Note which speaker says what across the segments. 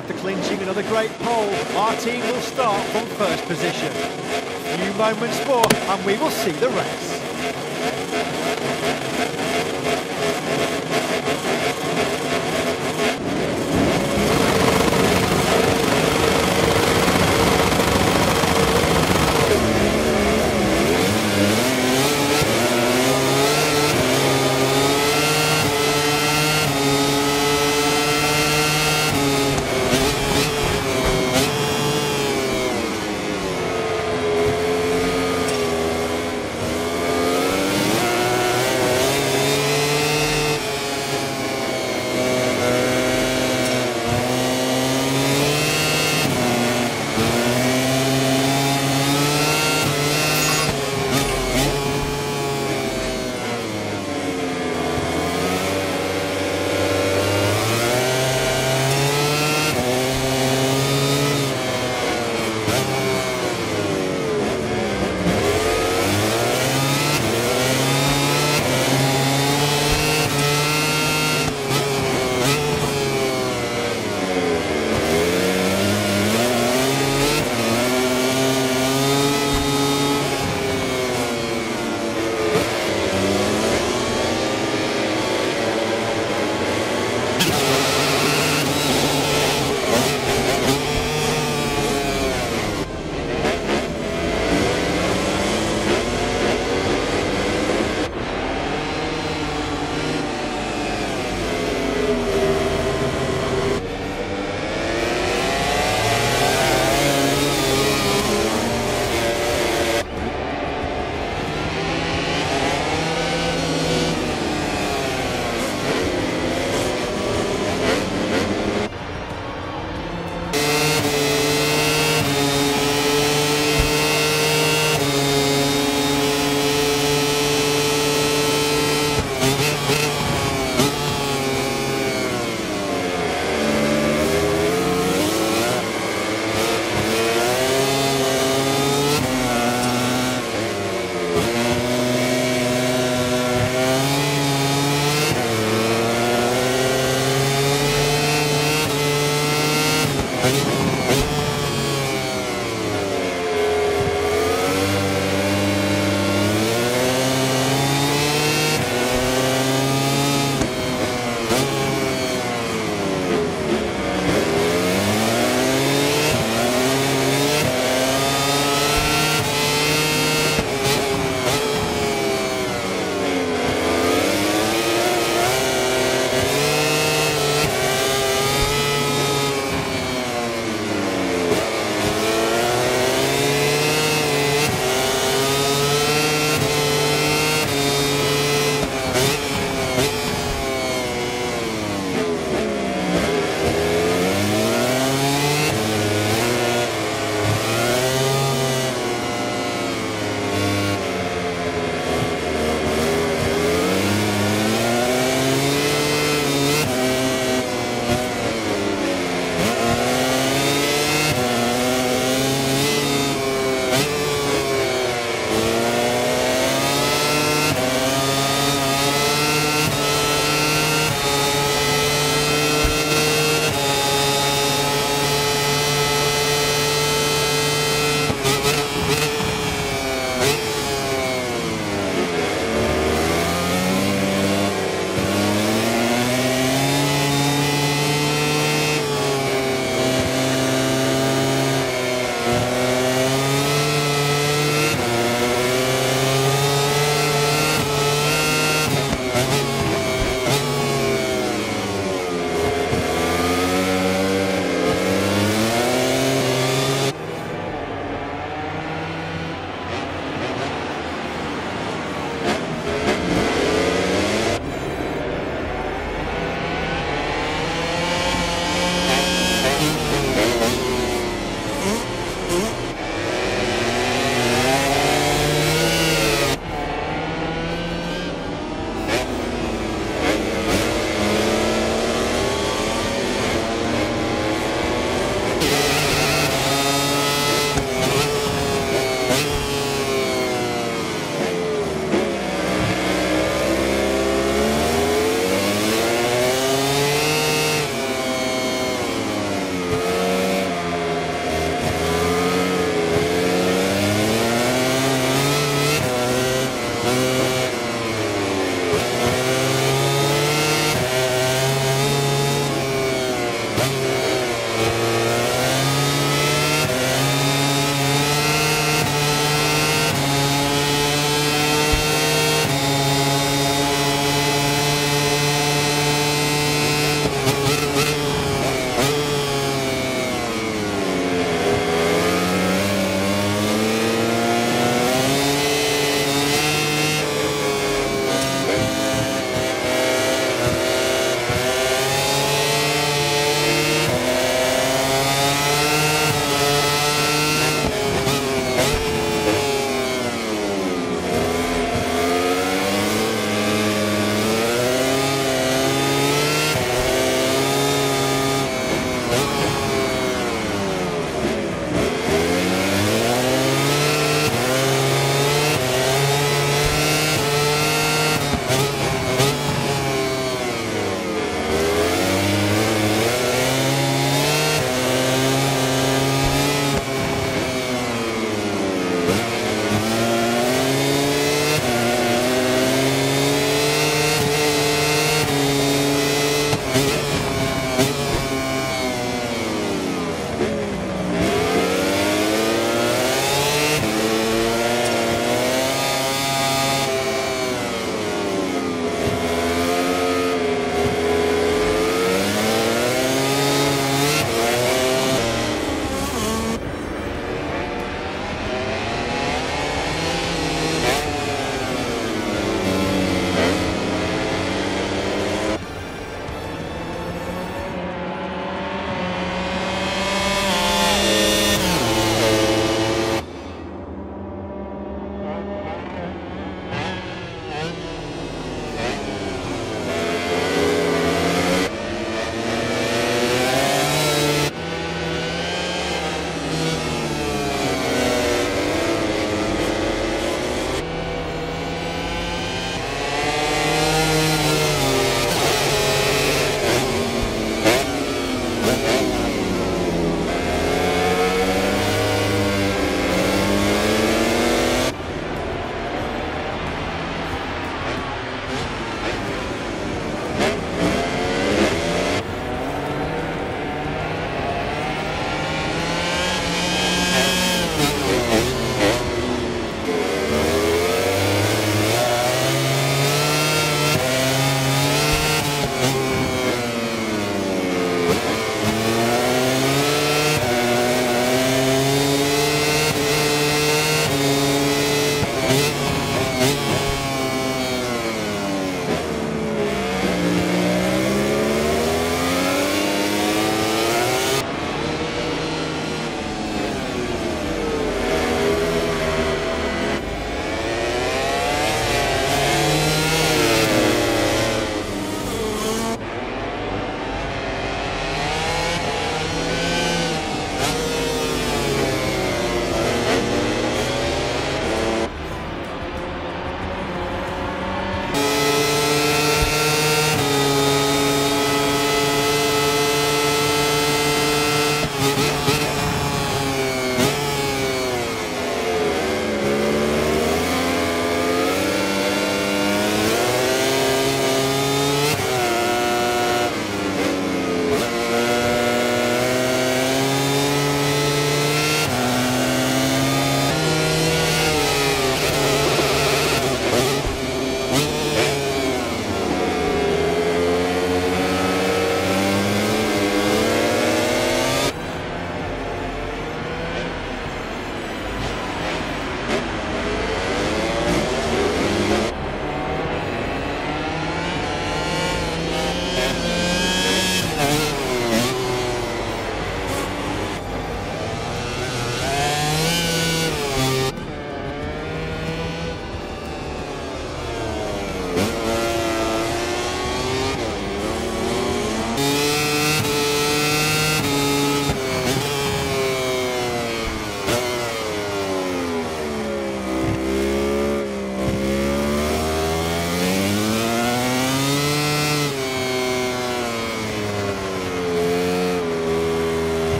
Speaker 1: after clinching another great pole, our team will start from first position. A Few moments more and we will see the race.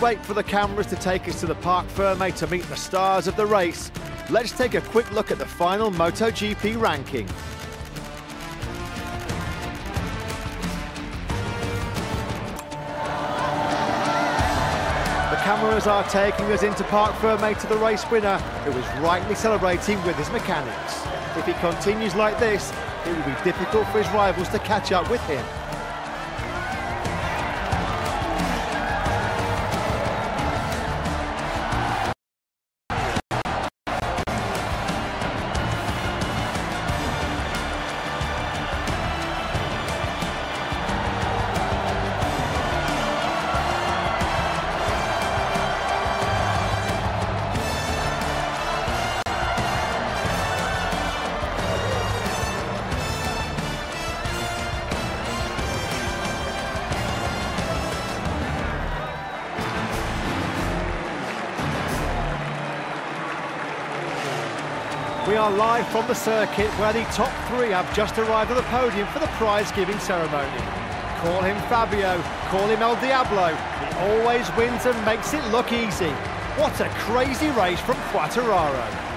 Speaker 1: Wait for the cameras to take us to the Parc Ferme to meet the stars of the race, let's take a quick look at the final MotoGP ranking. The cameras are taking us into Parc Ferme to the race winner, who is rightly celebrating with his mechanics. If he continues like this, it will be difficult for his rivals to catch up with him. Are live from the circuit where the top three have just arrived on the podium for the prize-giving ceremony. Call him Fabio, call him El Diablo. He always wins and makes it look easy. What a crazy race from Quartararo.